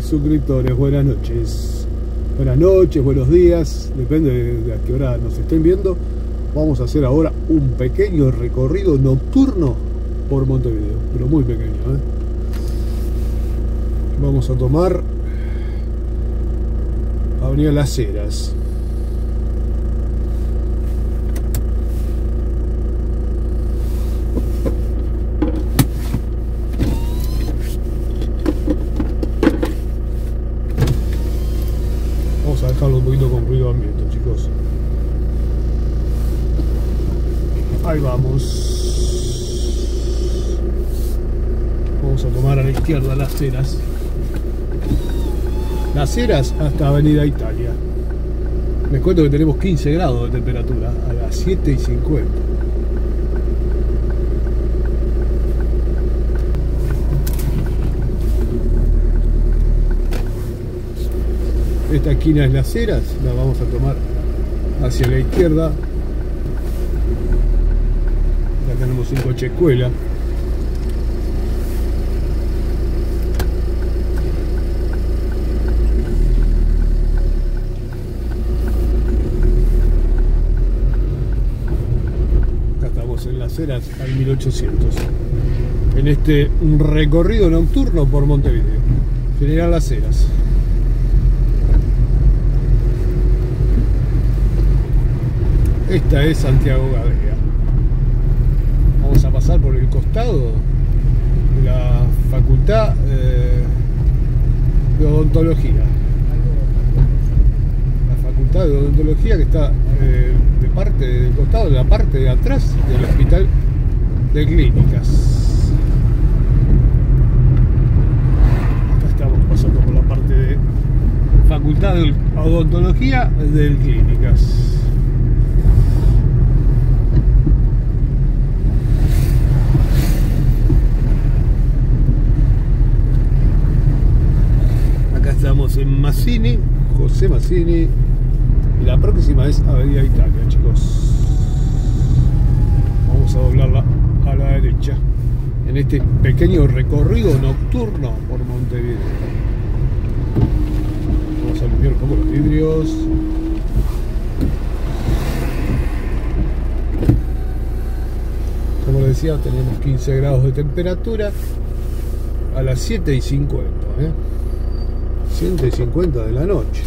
suscriptores, buenas noches. Buenas noches, buenos días, depende de a qué hora nos estén viendo. Vamos a hacer ahora un pequeño recorrido nocturno por Montevideo, pero muy pequeño. ¿eh? Vamos a tomar Avenida Las Heras. Dejarlo un poquito con ruido ambiente, chicos. Ahí vamos. Vamos a tomar a la izquierda las ceras. Las ceras hasta Avenida Italia. Me cuento que tenemos 15 grados de temperatura a las 7 y 50. Esta esquina es Las Heras, la vamos a tomar hacia la izquierda. Acá tenemos un coche escuela. Acá estamos en Las Heras al 1800. En este recorrido nocturno por Montevideo. General Las Heras. Esta es Santiago Gadea. Vamos a pasar por el costado de la Facultad eh, de Odontología. La Facultad de Odontología que está eh, de parte del costado, de la parte de atrás del Hospital de Clínicas. Acá estamos pasando por la parte de Facultad de Odontología del Clínicas. Acá estamos en José Mazzini. Y la próxima es Avenida Italia, chicos. Vamos a doblarla a la derecha. En este pequeño recorrido nocturno por Montevideo. Vamos a limpiar un poco los vidrios. Como les decía, tenemos 15 grados de temperatura a las 7 y 50. ¿eh? 7 y 50 de la noche.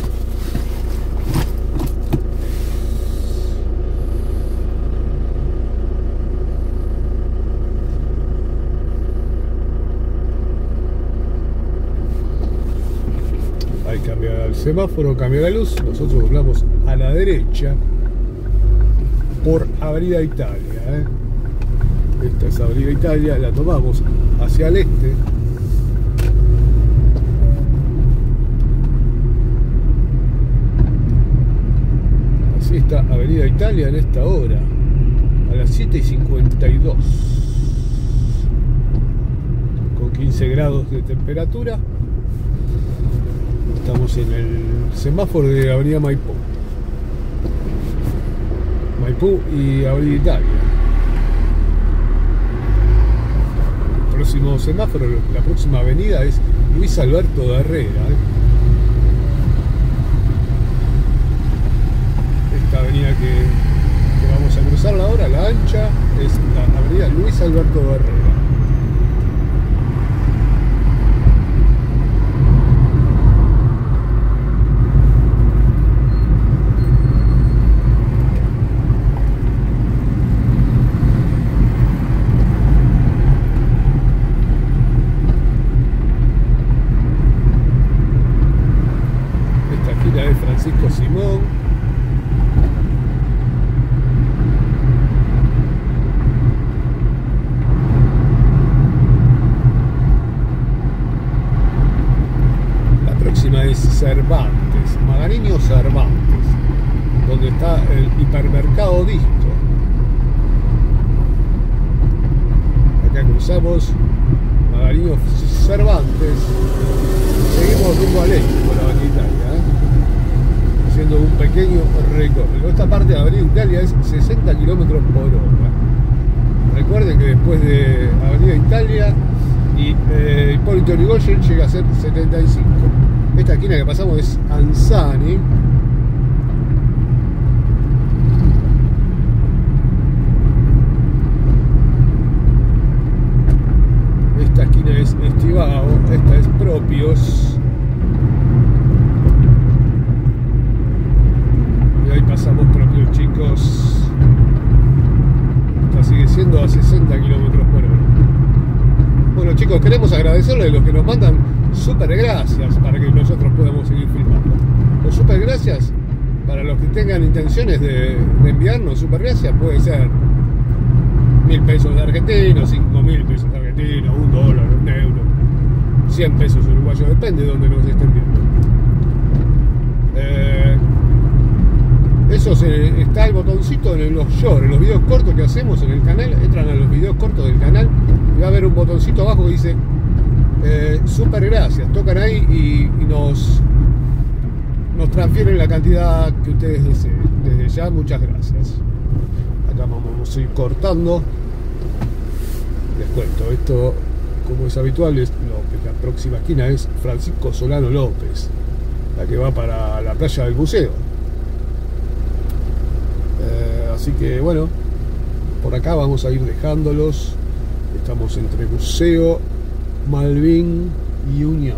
Hay que cambiar el semáforo, cambia la luz. Nosotros doblamos a la derecha por Avenida Italia. ¿eh? Esta es Avenida Italia, la tomamos hacia el este. Avenida Italia en esta hora, a las 7 y 52, con 15 grados de temperatura. Estamos en el semáforo de Avenida Maipú. Maipú y Avenida Italia. El próximo semáforo, la próxima avenida es Luis Alberto de Herrera. ¿eh? Esta avenida que, vamos a cruzar ahora, la ancha, es la avenida Luis Alberto de Herrera. Esta esquina es Francisco Simón. La próxima es Cervantes, Magariño Cervantes, donde está el hipermercado Disco. Acá cruzamos Magariño Cervantes, seguimos rumbo al este por la Avenida Italia, ¿eh? haciendo un pequeño recorrido. Esta parte de Avenida Italia es 60 kilómetros por hora. Recuerden que después de Avenida Italia y eh, Hipólito Yrigoyen llega a ser 75. Esta esquina que pasamos es Anzani. Esta esquina es Estibao, esta es Propios. Y ahí pasamos Propios, chicos. Esta sigue siendo a 60 kilómetros por hora. Bueno chicos, queremos agradecerles a los que nos mandan super gracias para que nosotros podamos seguir filmando. O super gracias para los que tengan intenciones de, enviarnos super gracias, puede ser mil pesos de argentino, cinco mil pesos de argentino, un dólar, un euro, 100 pesos uruguayos, depende de donde nos estén viendo. Eh, eso se, está el botoncito en los shorts, en los videos cortos que hacemos en el canal, entran a los videos cortos del canal y va a haber un botoncito abajo que dice eh, super gracias, tocan ahí y, nos, nos transfieren la cantidad que ustedes deseen. Desde ya, muchas gracias. Acá vamos a ir cortando. Les cuento, esto como es habitual es López. La próxima esquina es Francisco Solano López, la que va para la playa del buceo. Eh, así que bueno, por acá vamos a ir dejándolos. Estamos entre buceo, Malvin y Unión.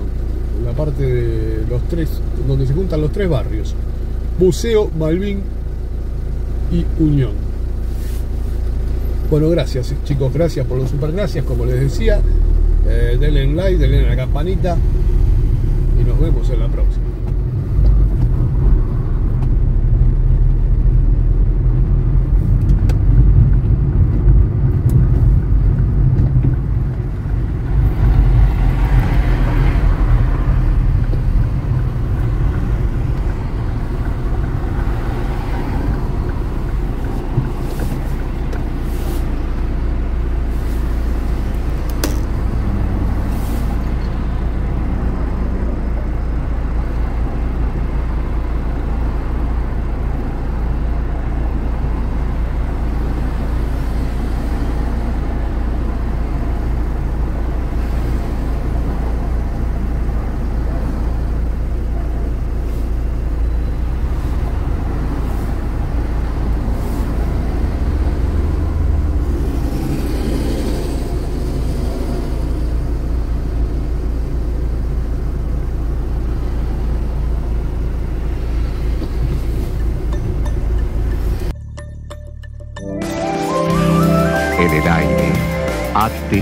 En la parte de los tres, donde se juntan los tres barrios. Buceo, Malvin y Unión. Bueno, gracias chicos, gracias por los super gracias, como les decía. Eh, denle en like, denle en la campanita y nos vemos en la próxima.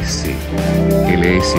En el aire. ATC, LS